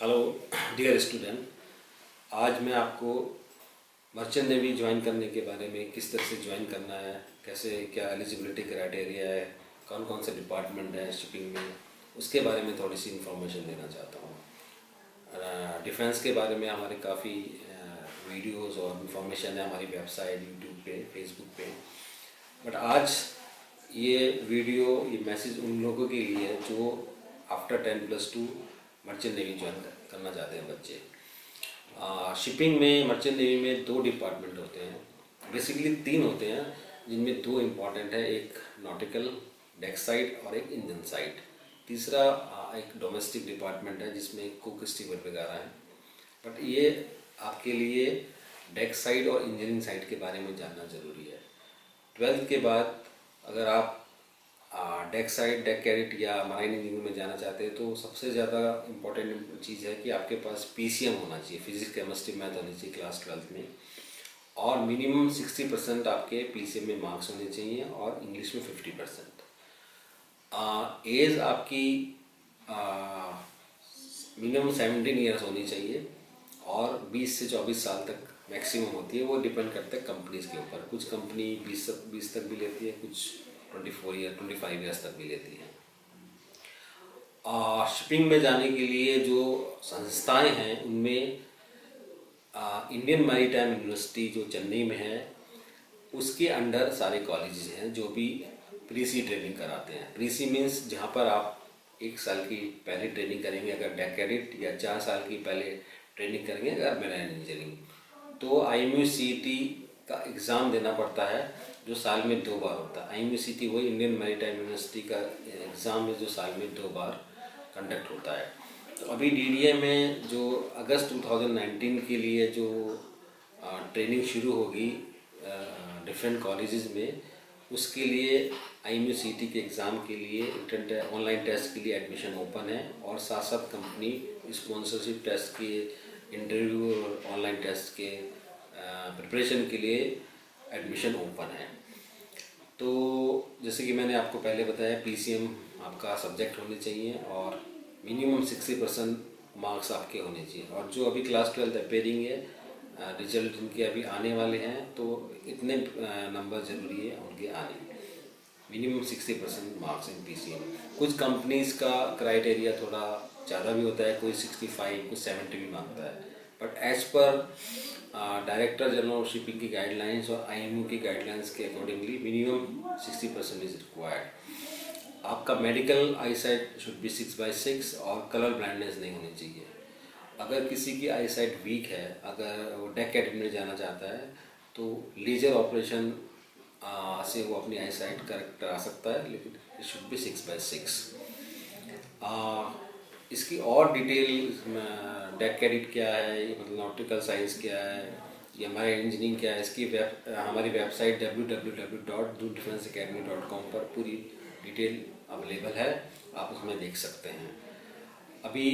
Hello dear student आज मैं आपको मर्चेंट नेवी ज्वाइन करने के बारे में किस तरह से ज्वाइन करना है, कैसे, क्या एलिजिबिलिटी क्राइटेरिया है कौन कौन से डिपार्टमेंट है शिपिंग में, उसके बारे में थोड़ी सी इन्फॉर्मेशन देना चाहता हूँ। डिफेंस के बारे में हमारे काफ़ी वीडियोस और इन्फॉर्मेशन है हमारी वेबसाइट यूट्यूब पे फेसबुक पे। बट आज ये वीडियो ये मैसेज उन लोगों के लिए है जो after ten plus two merchant navy join करना चाहते हैं बच्चे। शिपिंग में मर्चेंट नेवी में दो डिपार्टमेंट होते हैं। बेसिकली तीन होते हैं, जिनमें दो इंपॉर्टेंट है, एक नॉटिकल डेक साइड और एक इंजन साइड तीसरा एक डोमेस्टिक डिपार्टमेंट है, जिसमें कुक स्टीवर वगैरह है। बट ये आपके लिए डेक साइड और इंजीनियरिंग साइड के बारे में जानना ज़रूरी है। ट्वेल्थ के बाद, अगर आप डेक साइड डेक कैरिट या मराइन इंजीनियरिंग में जाना चाहते हैं तो सबसे ज़्यादा इम्पोर्टेंट चीज़ है कि आपके पास पीसीएम होना चाहिए फिजिक्स केमिस्ट्री मैथ होनी चाहिए क्लास ट्वेल्थ में। और मिनिमम सिक्सटी परसेंट आपके पीसीएम में मार्क्स होने चाहिए और इंग्लिश में फिफ्टी परसेंट एज आपकी मिनिमम सेवेंटीन ईयर्स होनी चाहिए और बीस से चौबीस साल तक मैक्सिमम होती है, वो डिपेंड करता है कंपनीज़ के ऊपर। कुछ कंपनी बीस तक बीस तक भी लेती है, कुछ twenty four year twenty five years तक भी लेती हैं। और शिपिंग में जाने के लिए जो संस्थाएँ हैं, उनमें इंडियन मैरी यूनिवर्सिटी जो चेन्नई में है, उसके अंडर सारे कॉलेज हैं जो भी प्री सी ट्रेनिंग कराते हैं। प्री सी मीन्स जहाँ पर आप एक साल की पहले ट्रेनिंग करेंगे, अगर डेकेडिट या चार साल की पहले ट्रेनिंग करेंगे, अगर मेरा इंजीनियरिंग तो आई एम का एग्ज़ाम देना पड़ता है, जो साल में दो बार होता है। आई सी टी वही इंडियन मैरीटाइम यूनिवर्सिटी का एग्ज़ाम है, जो साल में दो बार कंडक्ट होता है। तो अभी डीडीए में जो अगस्त 2019 के लिए जो ट्रेनिंग शुरू होगी डिफरेंट कॉलेजेस में, उसके लिए आई के एग्ज़ाम के लिए ऑनलाइन टेस्ट के लिए एडमिशन ओपन है और साथ साथ कंपनी स्पॉन्सरशिप टेस्ट के इंटरव्यू और ऑनलाइन टेस्ट के प्रिपरेशन के लिए एडमिशन ओपन है। तो जैसे कि मैंने आपको पहले बताया पीसीएम आपका सब्जेक्ट होने चाहिए और मिनिमम सिक्सटी परसेंट मार्क्स आपके होने चाहिए। और जो अभी क्लास ट्वेल्थ अपेयरिंग है रिज़ल्ट इनके अभी आने वाले हैं तो इतने नंबर ज़रूरी है उनके आने। Minimum sixty percent marks in PCM कुछ कंपनीज़ का क्राइटेरिया थोड़ा ज़्यादा भी होता है, कोई सिक्सटी फाइव कुछ सेवेंटी भी माँगता है। But as per Director General Shipping की गाइडलाइंस और आईएमओ की गाइडलाइंस के accordingly minimum sixty percent is required आपका medical eyesight should be six by six और कलर ब्लाइंडनेस नहीं होनी चाहिए। अगर किसी की आई साइट वीक है, अगर वो डेक कैटेगरी में जाना चाहता है तो लेजर ऑपरेशन से वो अपनी आई साइट करेक्ट करा सकता है, लेकिन it should be six by six इसकी और डिटेल डेक क्रेडिट क्या है मतलब नॉटिकल साइंस क्या है, या हमारे इंजीनियरिंग क्या है, इसकी वेब हमारी website W W W dot door defence academy dot com पर पूरी डिटेल अवेलेबल है, आप उसमें देख सकते हैं। अभी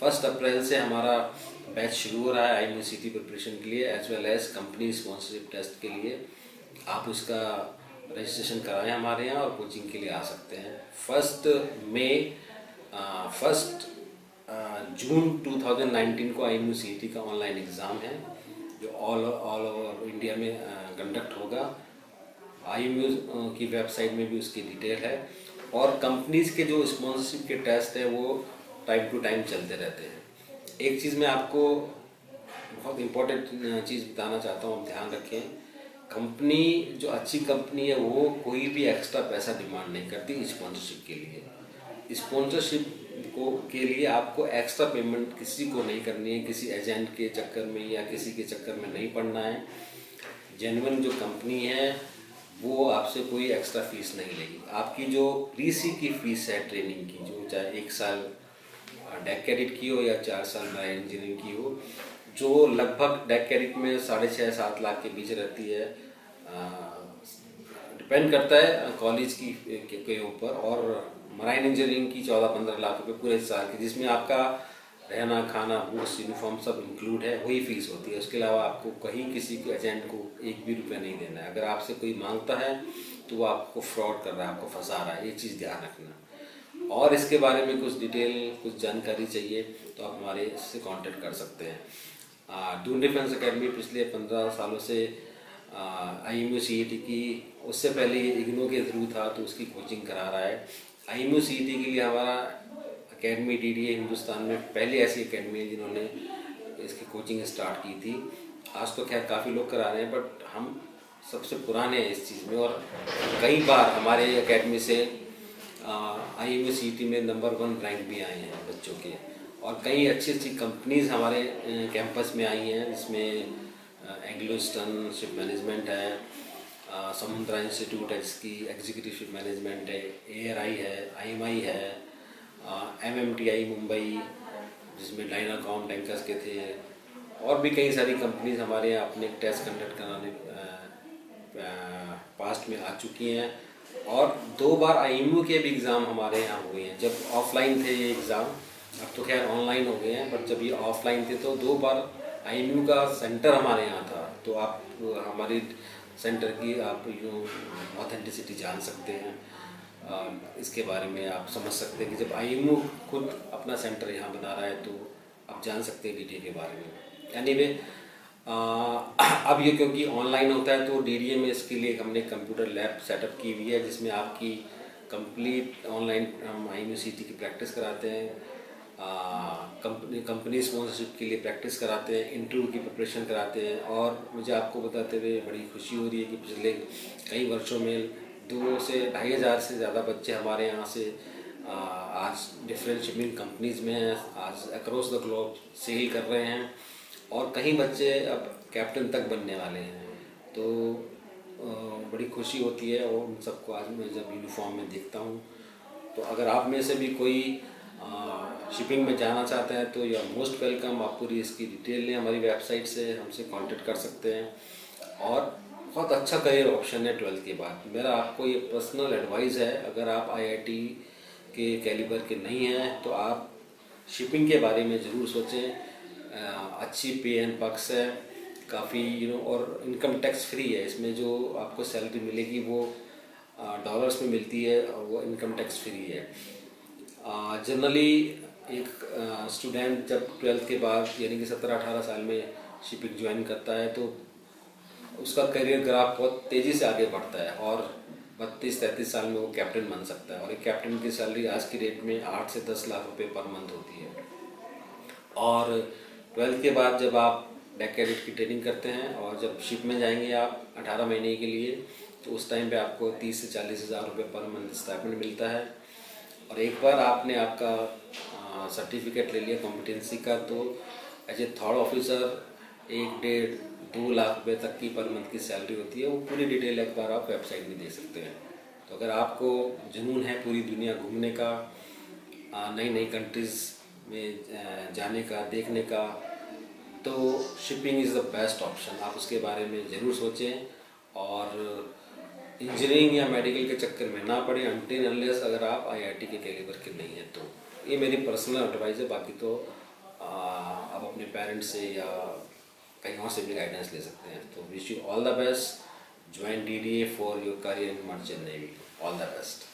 फ़र्स्ट अप्रैल से हमारा बैच शुरू हो रहा है आई सी टी प्रिपरेशन के लिए as well as company sponsorship test के लिए। आप उसका रजिस्ट्रेशन कराएँ हमारे यहाँ और कोचिंग के लिए आ सकते हैं। फ़र्स्ट मई फ़र्स्ट जून 2019 को आई का ऑनलाइन एग्ज़ाम है जो ऑल ऑल ओवर इंडिया में कंडक्ट uh, होगा। आई uh, की वेबसाइट में भी उसकी डिटेल है। और कंपनीज़ के जो स्पॉन्सरशिप के टेस्ट है वो टाइम टू टाइम चलते रहते हैं। एक चीज़ मैं आपको बहुत इम्पोर्टेंट uh, चीज़ बताना चाहता हूँ आप ध्यान रखें। कंपनी जो अच्छी कंपनी है वो कोई भी एक्स्ट्रा पैसा डिमांड नहीं करती स्पॉन्सरशिप के लिए। स्पॉन्सरशिप को, के लिए आपको एक्स्ट्रा पेमेंट किसी को नहीं करनी है, किसी एजेंट के चक्कर में या किसी के चक्कर में नहीं पड़ना है। जेनवन जो कंपनी है, वो आपसे कोई एक्स्ट्रा फ़ीस नहीं लेगी। आपकी जो प्री सी की फ़ीस है ट्रेनिंग की, जो चाहे एक साल डेक कैडिट की हो या चार साल में इंजीनियरिंग की हो, जो लगभग डेक कैडिट में साढ़े छः सात लाख के बीच रहती है डिपेंड करता है कॉलेज की, के ऊपर और मराइन इंजीनियरिंग की चौदह पंद्रह लाख रुपये पूरे साल की, जिसमें आपका रहना, खाना बुक्स यूनिफॉर्म सब इंक्लूड है, वही फ़ीस होती है। उसके अलावा आपको कहीं किसी के एजेंट को एक भी रुपया नहीं देना है। अगर आपसे कोई माँगता है तो वो आपको फ्रॉड कर रहा है, आपको फंसा रहा है, ये चीज़ ध्यान रखना। और इसके बारे में कुछ डिटेल कुछ जानकारी चाहिए तो आप हमारे से कांटेक्ट कर सकते हैं। डून डिफेंस अकेडमी पिछले पंद्रह सालों से आई एम सी की, उससे पहले इग्नो के थ्रू था तो उसकी कोचिंग करा रहा है। आई सी के लिए हमारा अकेडमी डी हिंदुस्तान में पहली ऐसी अकेडमी है जिन्होंने इसकी कोचिंग स्टार्ट की थी। आज तो खैर काफ़ी लोग करा रहे हैं बट हम सबसे पुराने हैं इस चीज़ में और कई बार हमारे एकेडमी से आई एम सी में नंबर वन रैंक भी आए हैं बच्चों के। और कई अच्छी अच्छी कंपनीज़ हमारे कैंपस में आई हैं, जिसमें एंग्लोस्टन शिप मैनेजमेंट है समुद्रा इंस्टीट्यूट है जिसकी एग्जीक्यूटिव मैनेजमेंट है एआरआई है आईएमआई है M M T I Mumbai जिसमें डाइना कॉम टैंकर्स के थे। और भी कई सारी कंपनीज़ हमारे यहाँ अपने टेस्ट कंडक्ट कराने पास्ट में आ चुकी हैं। और दो बार आईएमयू के भी एग्ज़ाम हमारे यहाँ हुए हैं। जब ऑफलाइन थे ये एग्ज़ाम अब तो खैर ऑनलाइन हो गए हैं बट जब ये ऑफलाइन थे तो दो बार आईएमयू का सेंटर हमारे यहाँ था। तो आप, हमारी सेंटर की आप यू ऑथेंटिसिटी जान सकते हैं। इसके बारे में आप समझ सकते हैं कि जब आईएमयू खुद अपना सेंटर यहाँ बना रहा है तो आप जान सकते हैं डी के बारे में। यानी वे अब ये क्योंकि ऑनलाइन होता है तो डीडीए में इसके लिए हमने कंप्यूटर लैब सेटअप की हुई है, जिसमें आपकी कंप्लीट ऑनलाइन हम आई की प्रैक्टिस कराते हैं। कंपनी कंपनी स्पॉन्सरशिप के लिए प्रैक्टिस कराते हैं इंटरव्यू की प्रिपरेशन कराते हैं और मुझे आपको बताते हुए बड़ी खुशी हो रही है कि पिछले कई वर्षों में दो से ढाई हज़ार से ज़्यादा बच्चे हमारे यहाँ से आ, आज डिफरेंट शिपिंग कंपनीज़ में आज अक्रॉस द ग्लोब सेल कर रहे हैं और कहीं बच्चे अब कैप्टन तक बनने वाले हैं। तो आ, बड़ी खुशी होती है और उन सबको आज मैं जब यूनिफॉर्म में देखता हूँ। तो अगर आप में से भी कोई शिपिंग में जाना चाहते हैं तो यू आर मोस्ट वेलकम आप पूरी इसकी डिटेल लें, हमारी वेबसाइट से हमसे कांटेक्ट कर सकते हैं। और बहुत अच्छा करियर ऑप्शन है ट्वेल्थ के बाद। मेरा आपको ये पर्सनल एडवाइस है, अगर आप आईआईटी के कैलिबर के नहीं हैं तो आप शिपिंग के बारे में ज़रूर सोचें। अच्छी पे एंड पक्स है, काफ़ी यू नो और इनकम टैक्स फ्री है। इसमें जो आपको सैलरी मिलेगी, वो डॉलर्स में मिलती है, और वो इनकम टैक्स फ्री है। जनरली एक स्टूडेंट जब ट्वेल्थ के बाद, यानी कि सत्रह अठारह साल में शिपिंग ज्वाइन करता है तो उसका करियर ग्राफ बहुत तेज़ी से आगे बढ़ता है और बत्तीस, तैंतीस साल में वो कैप्टन बन सकता है। और एक कैप्टन की सैलरी आज की डेट में आठ से दस लाख रुपए पर मंथ होती है। और ट्वेल्थ के बाद जब आप डेक कैडेट की ट्रेनिंग करते हैं और जब शिप में जाएँगे आप अठारह महीने के लिए तो उस टाइम पे आपको तीस से चालीस हज़ार रुपये पर मंथ स्टाइपेंड मिलता है। और एक बार आपने आपका सर्टिफिकेट ले लिया कॉम्पिटेंसी का तो एज ए थर्ड ऑफिसर एक डेढ़, दो लाख रुपये तक की पर मंथ की सैलरी होती है, वो पूरी डिटेल एक बार आप वेबसाइट में देख सकते हैं। तो अगर आपको जुनून है पूरी दुनिया घूमने का नई नई कंट्रीज़ में जाने का, देखने का तो shipping is the best option आप उसके बारे में ज़रूर सोचें और इंजीनियरिंग या मेडिकल के चक्कर में ना पड़े अंटेन अनलेस अगर आप आईआईटी के कैलिबर के नहीं हैं तो। ये मेरी पर्सनल एडवाइस है, बाकी तो आप अपने पेरेंट्स से या कहीं और से भी गाइडेंस ले सकते हैं। तो wish you all the best join D D A for your career in merchant navy all the best